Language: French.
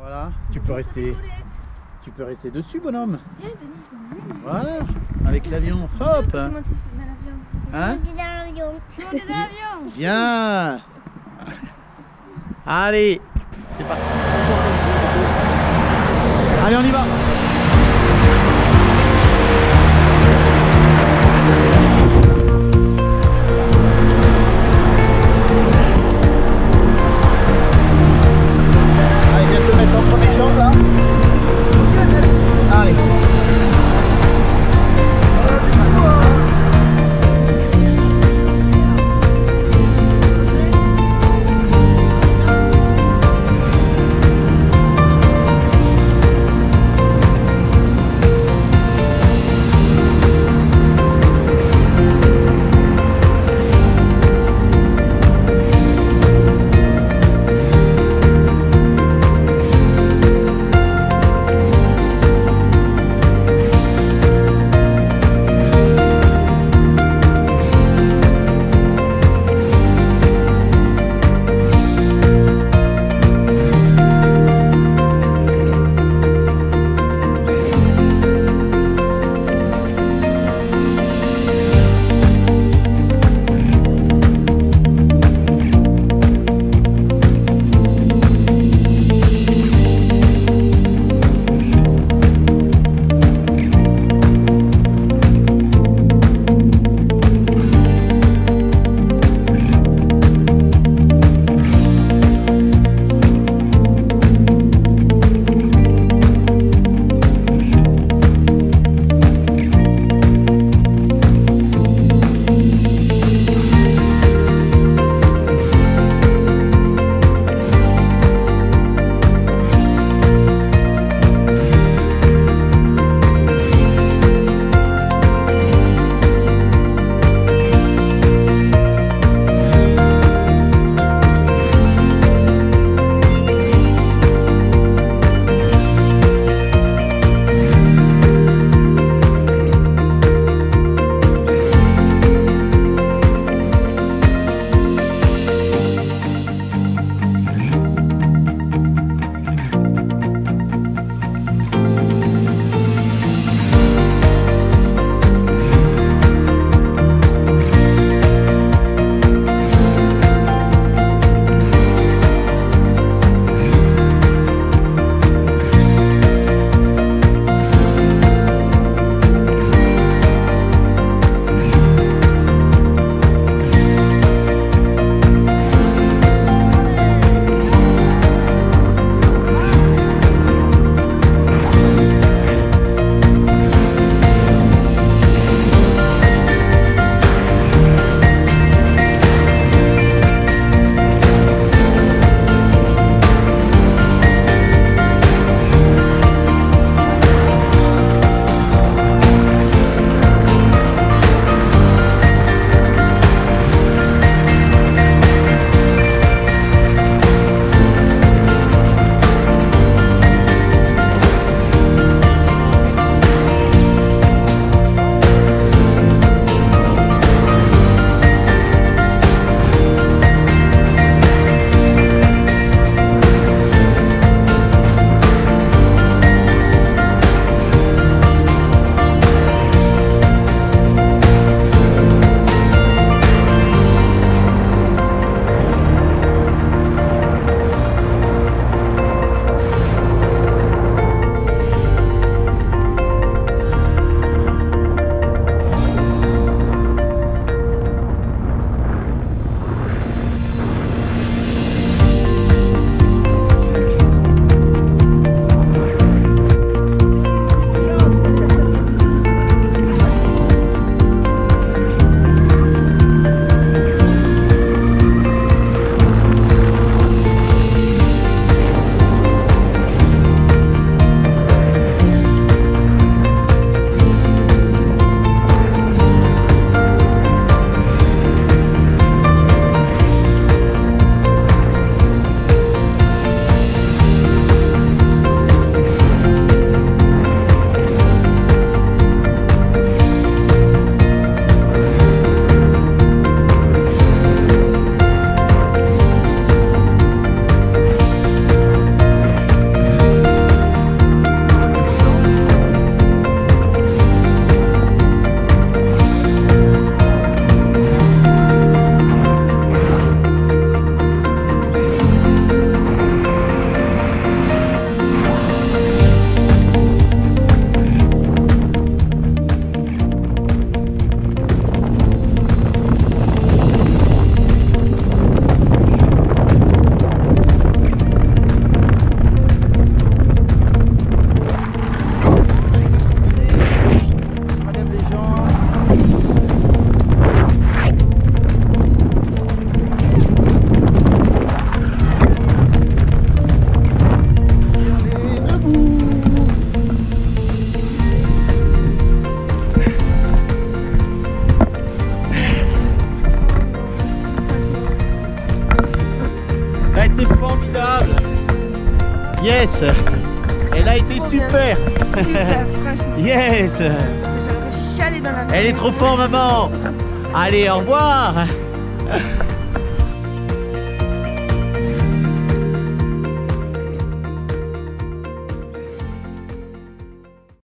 Voilà, tu peux rester. Tu peux rester dessus, bonhomme. Voilà, avec l'avion. Hop Hein dans l'avion. Je dans l'avion. Bien Allez, c'est parti. Allez, on y va. Yes. Elle a été super. Super, franchement. Yes. Dans la Elle est trop forte, maman. Allez, au revoir.